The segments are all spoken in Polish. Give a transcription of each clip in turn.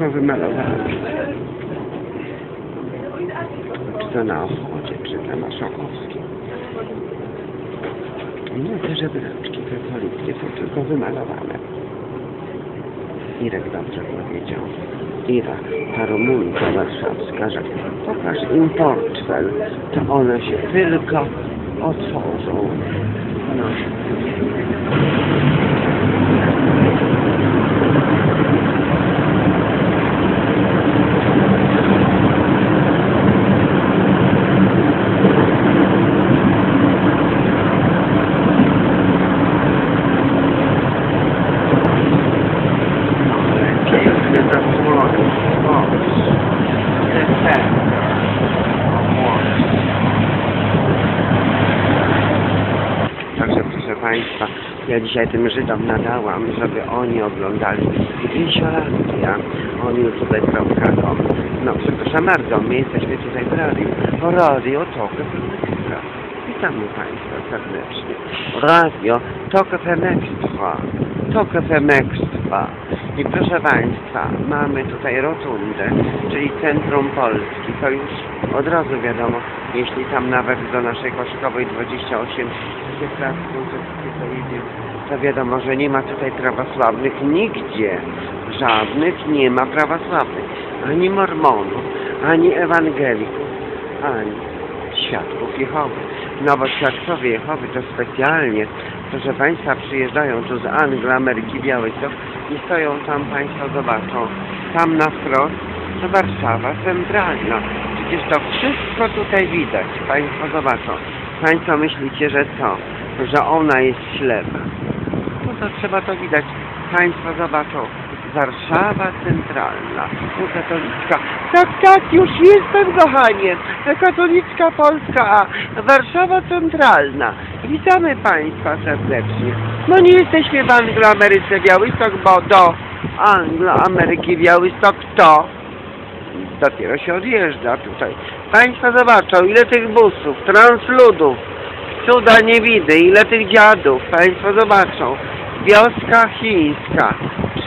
tylko wymalowałem. Czy to na Ochłodzie, czy na Maszokowskim. No te żebraczki katolickie są tylko wymalowane. Irek dobrze powiedział. Ira, ta Rumunka warszawska, że pokaż im portfel, to one się tylko otworzą. No. Piękne zasłony. O, te, te. O, Także proszę Państwa, ja dzisiaj tym Żydom nadałam, żeby oni oglądali Wiesiolandia. Oni już tutaj prowadzą. No przepraszam bardzo, my jesteśmy tutaj w radiu. Radio Tok FM Witamy Państwa serdecznie. Radio Tok FM Extra. Tok FM Extra. I proszę Państwa, mamy tutaj rotundę, czyli Centrum Polski. To już od razu wiadomo, jeśli tam nawet do naszej Koszkowej 28 15 pojedzie, to wiadomo, że nie ma tutaj prawosławnych nigdzie. Żadnych nie ma prawosławnych. Ani mormonów, ani ewangelików, ani świadków Jehowy. No bo świadkowie Jehowy to specjalnie, proszę Państwa, przyjeżdżają tu z Anglii, Ameryki Białystok i stoją tam, Państwo zobaczą, tam na wprost to Warszawa Centralna. Przecież to wszystko tutaj widać, Państwo zobaczą. Państwo myślicie, że co? Że ona jest ślepa. No to trzeba to widać. Państwo zobaczą. Warszawa Centralna, katolicka. Tak, tak, już jestem, kochanie. Katolicka Polska, a Warszawa Centralna. Witamy Państwa serdecznie. No nie jesteśmy w Angloameryce Białystok, bo do Angloameryki Białystok to dopiero się odjeżdża tutaj. Państwo zobaczą, ile tych busów, transludów, cuda nie widzę, ile tych dziadów. Państwo zobaczą. Wioska chińska,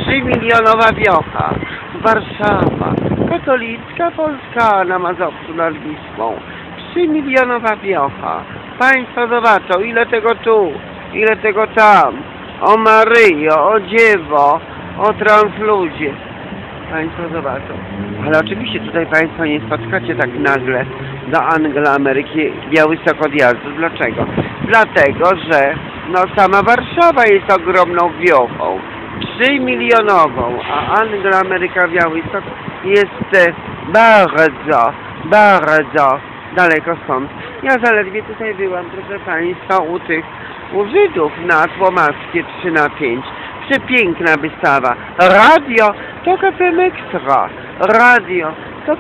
3 milionowa wiocha, Warszawa, katolicka Polska na Mazowszu nad Wisłą, 3 milionowa wiocha. Państwo zobaczą, ile tego tu, ile tego tam. O Maryjo, o Dziewo, o transludzie. Państwo zobaczą. Ale oczywiście tutaj Państwo nie spotkacie tak nagle do Anglii, Ameryki Białystok odjazdu. Dlaczego? Dlatego, że no sama Warszawa jest ogromną wiochą. 3 milionową, a Anglia, Ameryka Białystok jest e, bardzo, bardzo daleko stąd. Ja zaledwie tutaj byłam, proszę Państwa, u tych, u Żydów na Tłomackie 3 na 5. Przepiękna wystawa. Radio to Extra. Radio to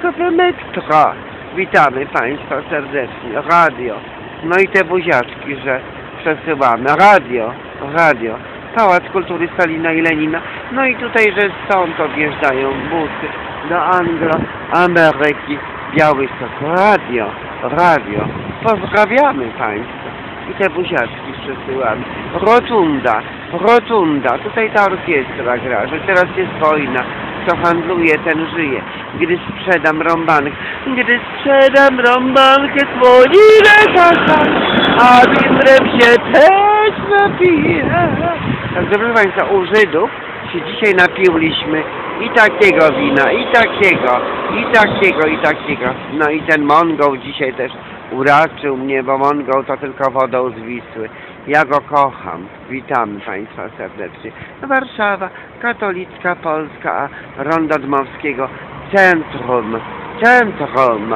Extra. Witamy Państwa serdecznie. Radio. No i te buziaczki, że przesyłamy. Radio. Radio. Pałac Kultury Stalina i Lenina. No i tutaj, że stąd odjeżdżają busy do Anglo, Ameryki, Białystok. Radio. Radio. Pozdrawiamy Państwa. I te buziaczki przesyłamy. Rotunda. Rotunda. Tutaj ta orkiestra gra, że teraz jest wojna. Kto handluje, ten żyje. Gdy sprzedam rąbankę, gdy sprzedam rąbankę, słoninę kasa, a witrem się też napije. Także proszę Państwa, u Żydów się dzisiaj napiłliśmy i takiego wina, i takiego, i takiego, i takiego. No i ten Mongol dzisiaj też uraczył mnie, bo Mongol to tylko wodą z Wisły. Ja go kocham. Witamy Państwa serdecznie. Warszawa, katolicka Polska, a Ronda Dmowskiego, centrum, centrum